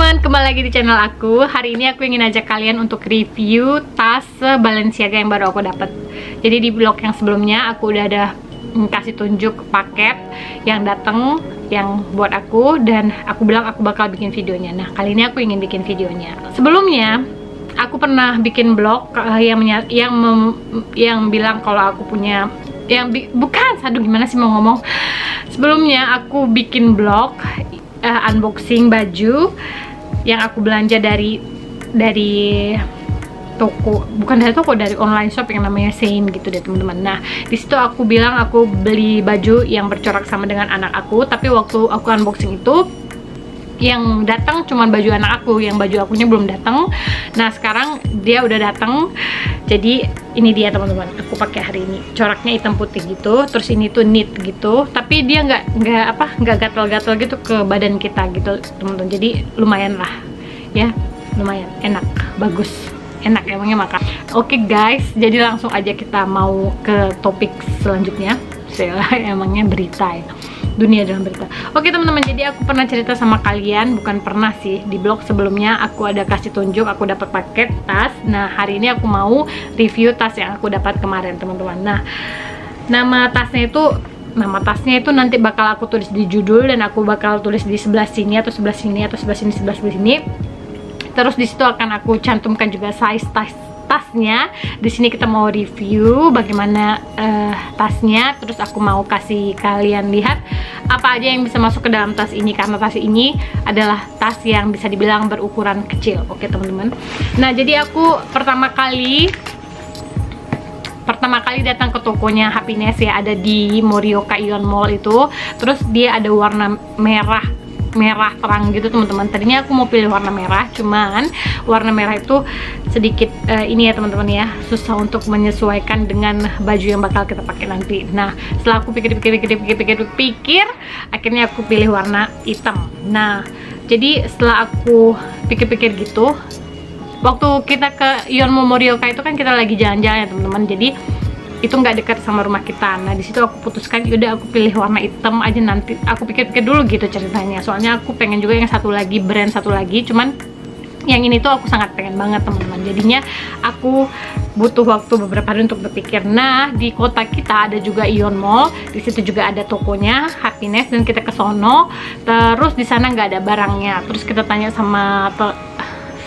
teman-teman, kembali lagi di channel aku Hari ini aku ingin ajak kalian untuk review tas Balenciaga yang baru aku dapat. Jadi di vlog yang sebelumnya aku udah ada kasih tunjuk paket yang datang yang buat aku dan aku bilang aku bakal bikin videonya. Nah, kali ini aku ingin bikin videonya. Sebelumnya aku pernah bikin blog uh, yang yang mem, yang bilang kalau aku punya yang bukan, aduh gimana sih mau ngomong. Sebelumnya aku bikin blog uh, unboxing baju yang aku belanja dari dari toko bukan dari toko dari online shop yang namanya Sein gitu deh teman-teman. Nah di situ aku bilang aku beli baju yang bercorak sama dengan anak aku tapi waktu aku unboxing itu yang datang cuman baju anak aku yang baju akunya belum datang. Nah sekarang dia udah datang. Jadi ini dia teman-teman aku pakai hari ini. Coraknya hitam putih gitu terus ini tuh knit gitu. Tapi dia nggak nggak apa nggak gatal-gatal gitu ke badan kita gitu teman-teman. Jadi lumayan lah ya. Lumayan enak bagus. Enak emangnya makan. Oke okay, guys jadi langsung aja kita mau ke topik selanjutnya. Saya emangnya berita ya dunia dalam berita. Oke teman-teman jadi aku pernah cerita sama kalian bukan pernah sih. Di blog sebelumnya aku ada kasih tunjuk aku dapat paket tas. Nah hari ini aku mau review tas yang aku dapat kemarin teman-teman. Nah nama tasnya itu nama tasnya itu nanti bakal aku tulis di judul dan aku bakal tulis di sebelah sini atau sebelah sini atau sebelah sini sebelah sini. Terus di situ akan aku cantumkan juga size tas tasnya. Di sini kita mau review bagaimana uh, tasnya. Terus aku mau kasih kalian lihat apa aja yang bisa masuk ke dalam tas ini karena tas ini adalah tas yang bisa dibilang berukuran kecil. Oke teman-teman. Nah jadi aku pertama kali pertama kali datang ke tokonya Happiness ya ada di Morioka Ion Mall itu. Terus dia ada warna merah merah terang gitu teman-teman. Tadinya aku mau pilih warna merah cuman warna merah itu sedikit uh, ini ya teman-teman ya susah untuk menyesuaikan dengan baju yang bakal kita pakai nanti. Nah setelah aku pikir-pikir pikir-pikir pikir akhirnya aku pilih warna hitam. Nah jadi setelah aku pikir-pikir gitu waktu kita ke Ion Momorioka itu kan kita lagi jalan-jalan ya teman-teman. Jadi itu nggak dekat sama rumah kita. Nah di situ aku putuskan yaudah aku pilih warna hitam aja nanti. Aku pikir-pikir dulu gitu ceritanya. Soalnya aku pengen juga yang satu lagi brand satu lagi cuman yang ini tuh aku sangat pengen banget teman-teman. Jadinya aku butuh waktu beberapa hari untuk berpikir. Nah di kota kita ada juga Ion Mall di situ juga ada tokonya Happiness dan kita ke sono. Terus di sana nggak ada barangnya. Terus kita tanya sama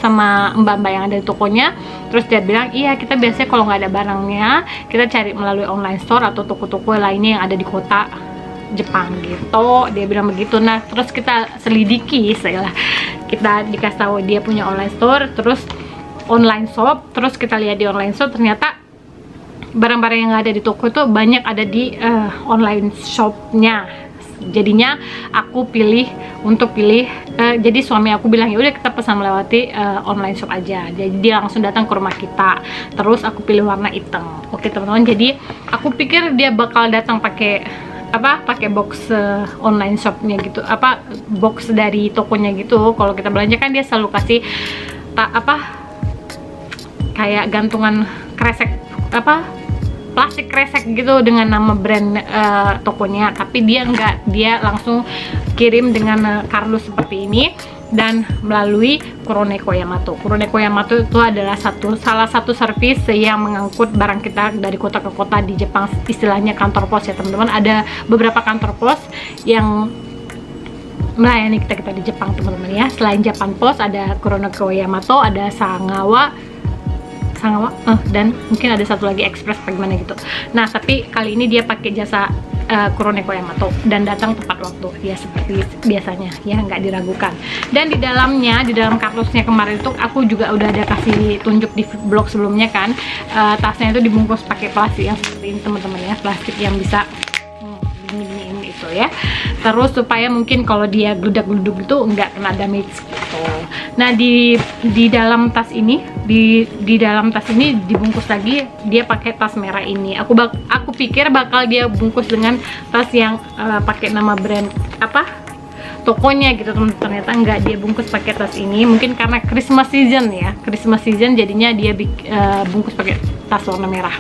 sama mbak-mbak yang ada di tokonya. Terus dia bilang iya kita biasanya kalau nggak ada barangnya kita cari melalui online store atau toko-toko lainnya yang ada di kota Jepang gitu. Dia bilang begitu. Nah terus kita selidiki saya kita dikasih tahu dia punya online store terus online shop terus kita lihat di online shop ternyata barang-barang yang ada di toko itu banyak ada di uh, online shopnya. Jadinya aku pilih untuk pilih uh, jadi suami aku bilang ya udah kita pesan melewati uh, online shop aja. Jadi dia langsung datang ke rumah kita. Terus aku pilih warna hitam. Oke teman-teman jadi aku pikir dia bakal datang pakai apa pakai box uh, online shopnya gitu. Apa box dari tokonya gitu. Kalau kita belanja kan dia selalu kasih tak apa kayak gantungan kresek apa plastik kresek gitu dengan nama brand uh, tokonya. Tapi dia enggak dia langsung kirim dengan uh, kardus seperti ini dan melalui Kuroneko Yamato. Kuroneko Yamato itu adalah satu salah satu servis yang mengangkut barang kita dari kota ke kota di Jepang istilahnya kantor pos ya teman-teman. Ada beberapa kantor pos yang melayani kita kita di Jepang teman-teman ya. Selain Japan Post ada Kuroneko Yamato, ada Sangawa, Sangawa uh, dan mungkin ada satu lagi Express bagaimana gitu. Nah tapi kali ini dia pakai jasa uh, Kuroneko Yamato dan datang tepat waktu. Ya seperti biasanya. Ya nggak diragukan. Dan di dalamnya di dalam kartusnya kemarin itu aku juga udah ada kasih tunjuk di blog sebelumnya kan. Uh, tasnya itu dibungkus pakai plastik yang seperti ini teman-teman ya. Plastik yang bisa hmm, ini itu ya. Terus supaya mungkin kalau dia gludak-gluduk itu nggak kena damage gitu. Nah di di dalam tas ini di di dalam tas ini dibungkus lagi dia pakai tas merah ini. Aku bak aku pikir bakal dia bungkus dengan tas yang uh, pakai nama brand apa? Tokonya gitu teman ternyata enggak dia bungkus pakai tas ini. Mungkin karena Christmas season ya. Christmas season jadinya dia uh, bungkus pakai tas warna merah.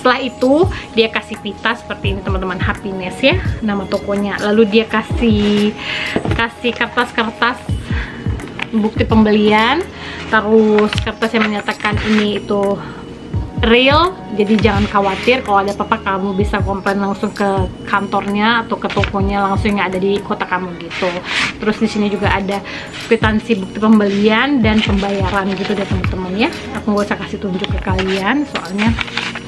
Setelah itu dia kasih pita seperti ini teman-teman. Happiness ya nama tokonya. Lalu dia kasih kasih kertas-kertas bukti pembelian terus kertas yang menyatakan ini itu real jadi jangan khawatir kalau ada apa-apa kamu bisa komplain langsung ke kantornya atau ke tokonya langsung yang ada di kota kamu gitu. Terus di sini juga ada kwitansi bukti pembelian dan pembayaran gitu deh teman-teman ya. Aku nggak usah kasih tunjuk ke kalian soalnya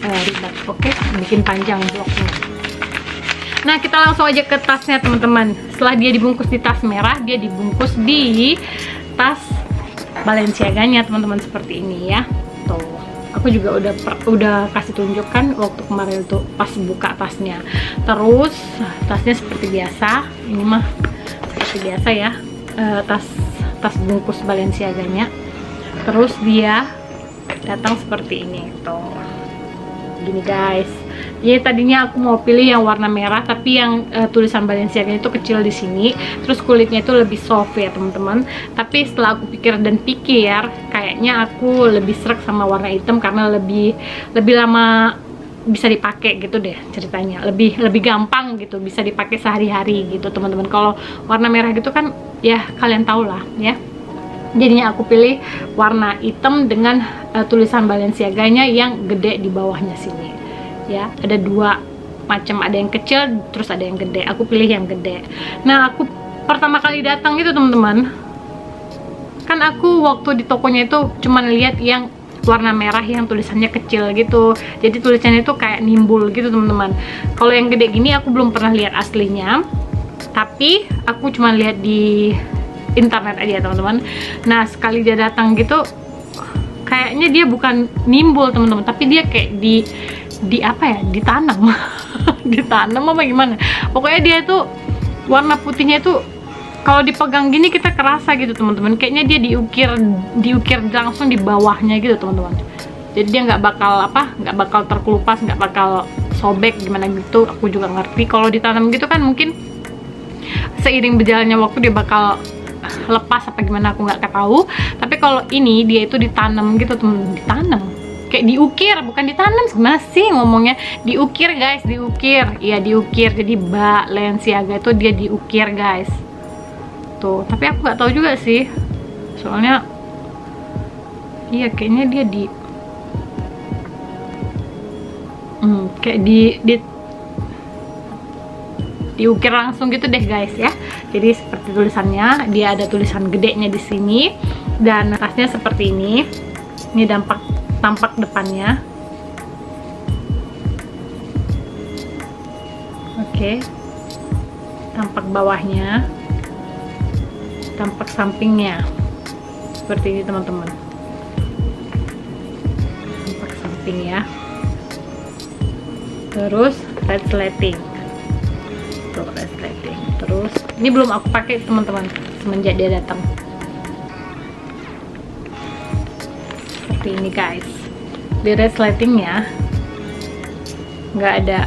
uh, ribet. Oke okay? bikin panjang blognya nah kita langsung aja ke tasnya teman-teman. Setelah dia dibungkus di tas merah dia dibungkus di tas Balenciaganya teman-teman seperti ini ya. Tuh aku juga udah per, udah kasih tunjuk kan waktu kemarin tuh pas buka tasnya. Terus tasnya seperti biasa. Ini mah seperti biasa ya uh, tas tas bungkus Balenciaganya. Terus dia datang seperti ini tuh. Gini guys jadi tadinya aku mau pilih yang warna merah tapi yang uh, tulisan Balenciaga itu kecil di sini. Terus kulitnya itu lebih soft ya teman-teman. Tapi setelah aku pikir dan pikir kayaknya aku lebih serak sama warna hitam karena lebih lebih lama bisa dipakai gitu deh ceritanya. Lebih lebih gampang gitu bisa dipakai sehari-hari gitu teman-teman. Kalau warna merah gitu kan ya kalian tau lah ya. Jadinya aku pilih warna hitam dengan uh, tulisan Balenciaganya yang gede di bawahnya sini ya. Ada dua macam ada yang kecil terus ada yang gede. Aku pilih yang gede. Nah aku pertama kali datang itu teman-teman kan aku waktu di tokonya itu cuman lihat yang warna merah yang tulisannya kecil gitu. Jadi tulisannya itu kayak nimbul gitu teman-teman. Kalau yang gede gini aku belum pernah lihat aslinya. Tapi aku cuma lihat di internet aja teman-teman. Nah sekali dia datang gitu kayaknya dia bukan nimbul teman-teman. Tapi dia kayak di di apa ya? Ditanam. Ditanam apa gimana? Pokoknya dia itu warna putihnya itu kalau dipegang gini kita kerasa gitu teman-teman. Kayaknya dia diukir diukir langsung di bawahnya gitu teman-teman. Jadi dia nggak bakal apa nggak bakal terkelupas nggak bakal sobek gimana gitu. Aku juga ngerti. Kalau ditanam gitu kan mungkin seiring berjalannya waktu dia bakal lepas apa gimana aku nggak tahu. Tapi kalau ini dia itu ditanam gitu teman ditanam kayak diukir bukan ditanam. Gimana sih ngomongnya? Diukir guys diukir. Iya diukir. Jadi Balenciaga itu dia diukir guys. Tuh tapi aku nggak tahu juga sih. Soalnya iya kayaknya dia di hmm, kayak di, di diukir langsung gitu deh guys ya. Jadi seperti tulisannya dia ada tulisan gedenya di sini. Dan tasnya seperti ini. Ini dampak tampak depannya. Oke. Tampak bawahnya. Tampak sampingnya. Seperti ini teman-teman. Tampak samping ya. Terus red slating tuh red slating terus ini belum aku pakai teman-teman semenjak dia datang seperti ini guys. Di resletingnya nggak ada.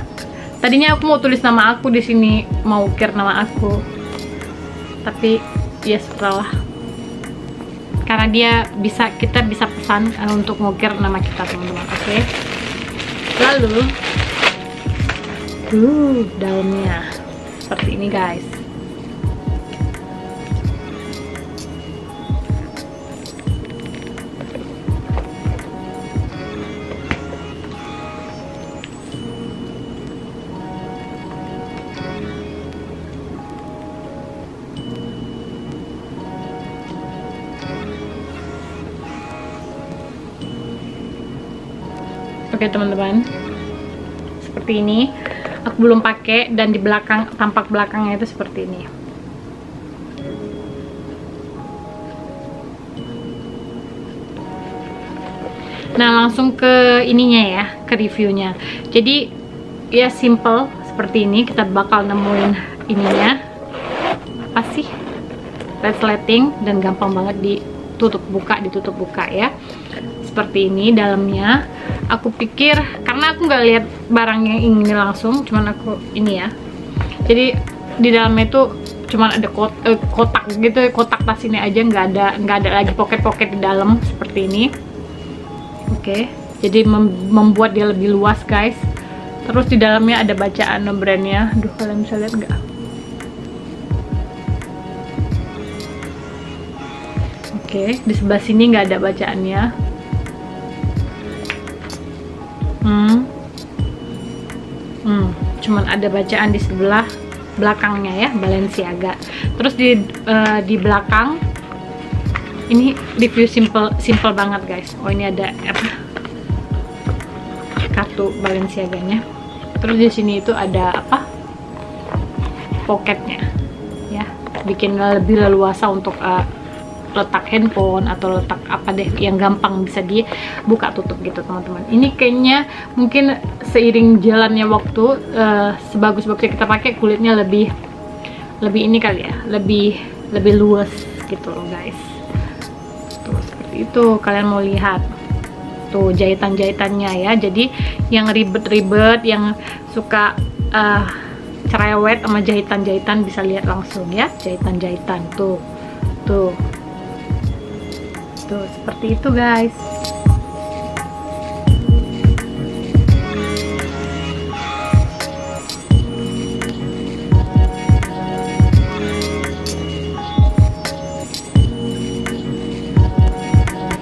Tadinya aku mau tulis nama aku di sini mau ukir nama aku. Tapi ya setelah karena dia bisa kita bisa pesan uh, untuk ngukir nama kita teman-teman oke? Okay? lalu uh dalamnya seperti ini guys oke teman-teman. Seperti ini. Aku belum pakai dan di belakang tampak belakangnya itu seperti ini. Nah langsung ke ininya ya ke reviewnya. Jadi ya simple seperti ini. Kita bakal nemuin ininya. Apa sih? Resleting dan gampang banget ditutup buka ditutup buka ya. Seperti ini dalamnya aku pikir karena aku nggak lihat barang yang ini langsung cuman aku ini ya jadi di dalamnya itu cuman ada kot, eh, kotak gitu kotak tas ini aja nggak ada nggak ada lagi pocket-pocket di dalam seperti ini oke okay. jadi mem membuat dia lebih luas guys terus di dalamnya ada bacaan brandnya duh kalian bisa lihat nggak Oke, di sebelah sini nggak ada bacaannya. Hmm, cuman ada bacaan di sebelah belakangnya ya, Balenciaga. Terus di uh, di belakang ini review simple simple banget guys. Oh, ini ada apa? Kartu Balenciaganya. Terus di sini itu ada apa? Pocketnya. Ya, bikin lebih leluasa untuk uh, letak handphone atau letak apa deh yang gampang bisa dibuka tutup gitu teman-teman. Ini kayaknya mungkin seiring jalannya waktu uh, sebagus-bagusnya kita pakai kulitnya lebih lebih ini kali ya lebih lebih luas gitu loh guys. Tuh seperti itu. Kalian mau lihat tuh jahitan-jahitannya ya. Jadi yang ribet-ribet yang suka uh, cerewet sama jahitan-jahitan bisa lihat langsung ya jahitan-jahitan. Tuh tuh tuh seperti itu guys.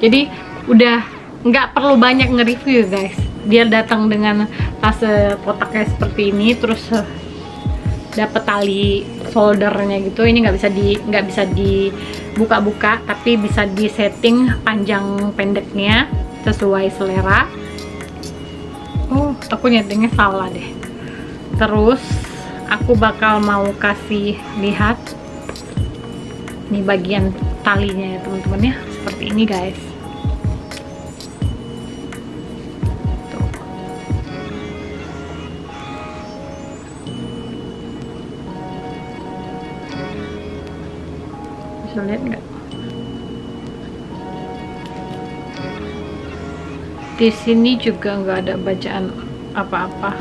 Jadi udah nggak perlu banyak nge-review guys. Dia datang dengan tas kotaknya seperti ini terus eh, dapat tali soldernya gitu. Ini nggak bisa di nggak bisa dibuka-buka tapi bisa di setting panjang pendeknya sesuai selera. Oh aku nyetingnya salah deh. Terus aku bakal mau kasih lihat ini bagian talinya ya teman-teman ya. Seperti ini guys bisa lihat nggak? Di sini juga nggak ada bacaan apa-apa.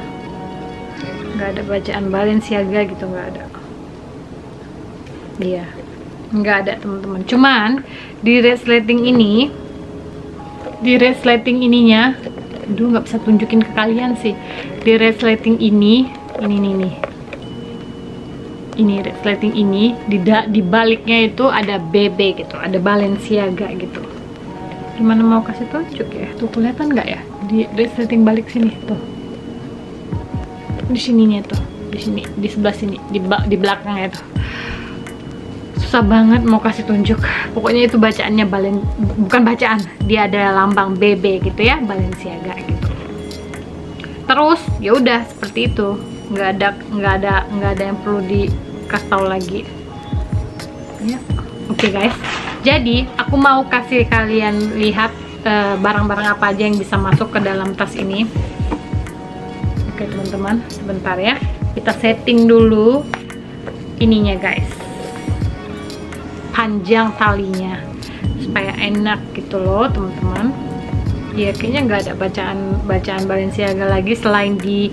Nggak ada bacaan Balenciaga gitu nggak ada. Iya nggak ada teman-teman. Cuman di resleting ini di resleting ininya aduh nggak bisa tunjukin ke kalian sih. Di resleting ini ini nih nih ini resleting ini di, di baliknya itu ada BB gitu ada Balenciaga gitu. Gimana mau kasih tunjuk ya? Tuh kelihatan nggak ya? Di resleting balik sini tuh. Di sininya tuh. Di sini di sebelah sini di, di belakangnya tuh. Susah banget mau kasih tunjuk. Pokoknya itu bacaannya Balen bukan bacaan. Dia ada lambang BB gitu ya Balenciaga gitu. Terus ya udah seperti itu nggak ada nggak ada nggak ada yang perlu dikasih tahu lagi. Ya oke okay, guys. Jadi aku mau kasih kalian lihat eh, barang-barang uh, apa aja yang bisa masuk ke dalam tas ini. Oke okay, teman-teman sebentar ya. Kita setting dulu ininya guys. Panjang talinya supaya enak gitu loh teman-teman. Ya kayaknya nggak ada bacaan bacaan Balenciaga lagi selain di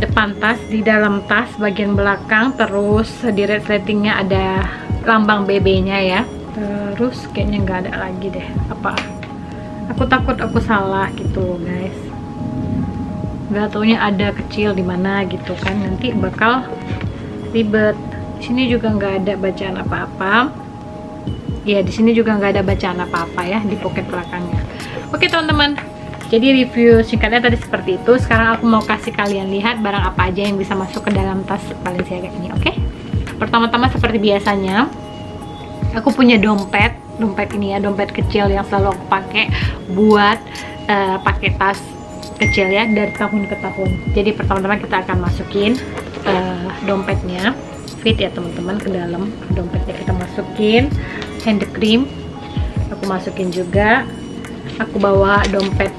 depan tas di dalam tas bagian belakang terus di resletingnya ada lambang BB nya ya. Terus kayaknya nggak ada lagi deh. Apa? Aku takut aku salah gitu loh guys. Nggak taunya ada kecil di mana gitu kan. Nanti bakal ribet. Di sini juga nggak ada bacaan apa-apa. Ya di sini juga nggak ada bacaan apa-apa ya di pocket belakangnya. Oke teman-teman jadi review singkatnya tadi seperti itu. Sekarang aku mau kasih kalian lihat barang apa aja yang bisa masuk ke dalam tas Balenciaga ini oke? Okay? pertama-tama seperti biasanya aku punya dompet. Dompet ini ya dompet kecil yang selalu aku pakai buat uh, pakai tas kecil ya dari tahun ke tahun. Jadi pertama-tama kita akan masukin uh, dompetnya. Fit ya teman-teman ke dalam dompetnya kita masukin. Hand cream aku masukin juga. Aku bawa dompet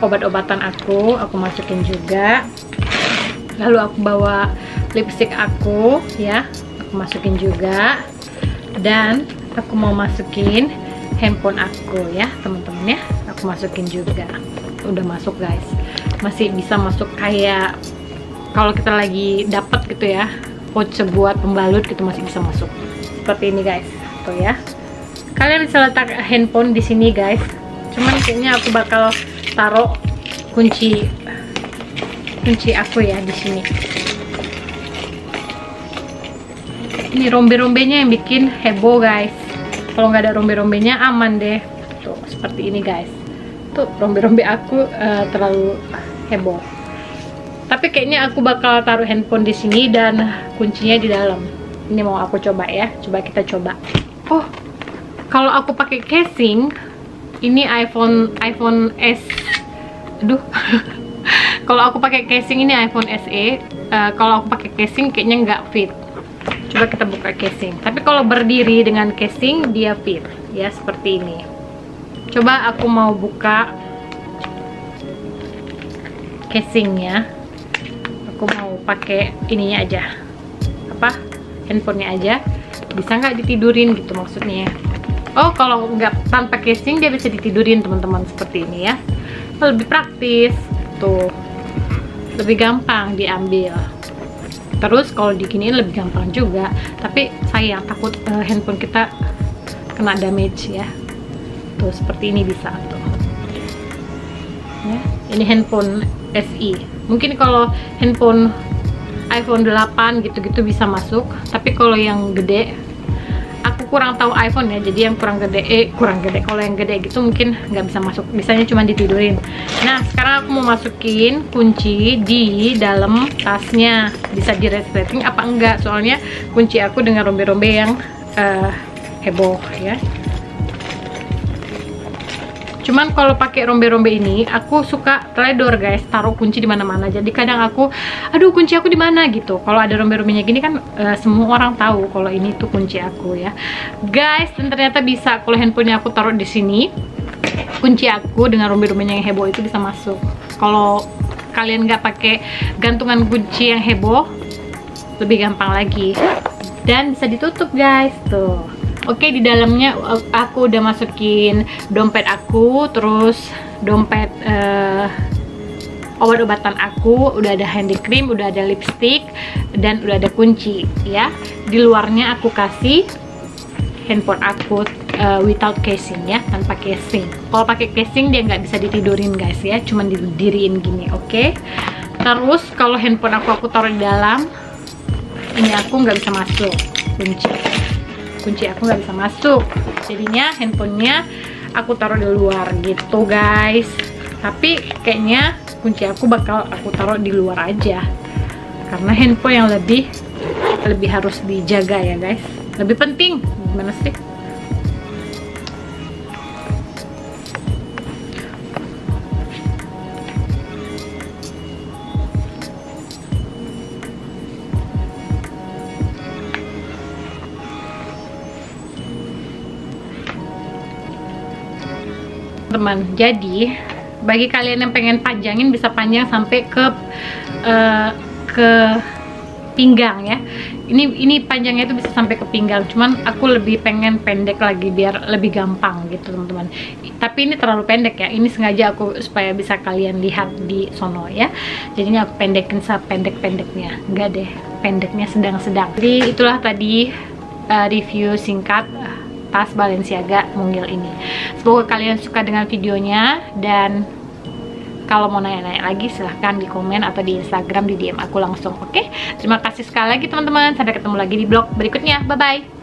obat-obatan aku aku masukin juga. Lalu aku bawa lipstick aku ya. Aku masukin juga. Dan aku mau masukin handphone aku ya teman-teman ya. Aku masukin juga. Udah masuk guys. Masih bisa masuk kayak kalau kita lagi dapat gitu ya pouch buat pembalut gitu masih bisa masuk. Seperti ini guys. Tuh ya. Kalian bisa letak handphone di sini guys. Cuman kayaknya aku bakal taruh kunci kunci aku ya di sini. Ini rombe-rombenya yang bikin heboh guys. Kalau nggak ada rombe-rombenya aman deh. Tuh seperti ini guys. Tuh rombe-rombe aku uh, terlalu heboh. Tapi kayaknya aku bakal taruh handphone di sini dan kuncinya di dalam. Ini mau aku coba ya. Coba kita coba. Oh kalau aku pakai casing ini iPhone iPhone S. Aduh. Kalau aku pakai casing ini iPhone SE uh, kalau aku pakai casing kayaknya nggak fit. Coba kita buka casing. Tapi kalau berdiri dengan casing dia fit. Ya seperti ini. Coba aku mau buka casingnya. Aku mau pakai ininya aja. Apa? Handphonenya aja. Bisa nggak ditidurin gitu maksudnya oh kalau nggak tanpa casing dia bisa ditidurin teman-teman seperti ini ya. Lebih praktis tuh. Lebih gampang diambil. Terus kalau dikiniin lebih gampang juga. Tapi sayang takut uh, handphone kita kena damage ya. Tuh seperti ini bisa tuh. Ya ini handphone SI mungkin kalau handphone iPhone 8 gitu-gitu bisa masuk. Tapi kalau yang gede kurang tahu iPhone ya jadi yang kurang gede eh kurang gede kalau yang gede gitu mungkin nggak bisa masuk bisanya cuma ditidurin. Nah sekarang aku mau masukin kunci di dalam tasnya. Bisa di resleting apa enggak? Soalnya kunci aku dengan rombe-rombe yang uh, heboh ya cuman kalau pakai rombe-rombe ini aku suka teledor guys. Taruh kunci di mana-mana. Jadi kadang aku aduh kunci aku di mana? gitu. Kalau ada rombe-rombenya gini kan uh, semua orang tahu kalau ini tuh kunci aku ya. Guys dan ternyata bisa kalau handphonenya aku taruh di sini kunci aku dengan rombe-rombenya yang heboh itu bisa masuk. Kalau kalian nggak pakai gantungan kunci yang heboh lebih gampang lagi. Dan bisa ditutup guys. Tuh Oke, di dalamnya aku udah masukin dompet aku, terus dompet uh, obat-obatan aku, udah ada handy cream, udah ada lipstick, dan udah ada kunci ya. Di luarnya aku kasih handphone aku uh, without casing ya, tanpa casing. Kalau pakai casing dia nggak bisa ditidurin guys ya, cuman didiriin gini, oke? Okay? Terus kalau handphone aku aku taruh di dalam, ini aku nggak bisa masuk kunci kunci aku nggak bisa masuk. Jadinya handphonenya aku taruh di luar gitu guys. Tapi kayaknya kunci aku bakal aku taruh di luar aja. Karena handphone yang lebih lebih harus dijaga ya guys. Lebih penting gimana sih teman jadi bagi kalian yang pengen panjangin bisa panjang sampai ke uh, ke pinggang ya. Ini ini panjangnya itu bisa sampai ke pinggang. Cuman aku lebih pengen pendek lagi biar lebih gampang gitu teman-teman. Tapi ini terlalu pendek ya. Ini sengaja aku supaya bisa kalian lihat di sono ya. Jadinya aku pendekin sependek-pendeknya. Enggak deh pendeknya sedang-sedang. Jadi itulah tadi uh, review singkat tas Balenciaga mungil ini. Semoga kalian suka dengan videonya dan kalau mau nanya-nanya lagi silahkan di komen atau di Instagram di DM aku langsung oke? Okay? terima kasih sekali lagi teman-teman. Sampai ketemu lagi di vlog berikutnya. Bye bye